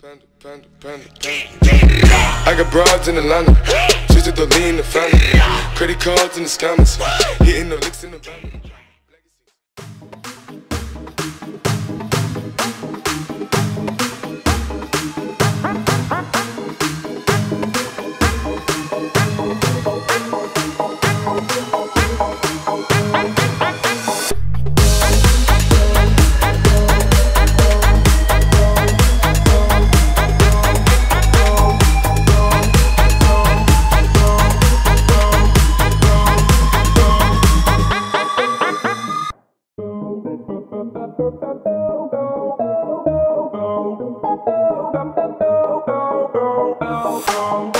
Panda, panda, panda, panda. I got broads in Atlanta. Just to the lean the family. Credit cards in the scammers. Hitting the licks in the Oh oh oh oh oh oh bow.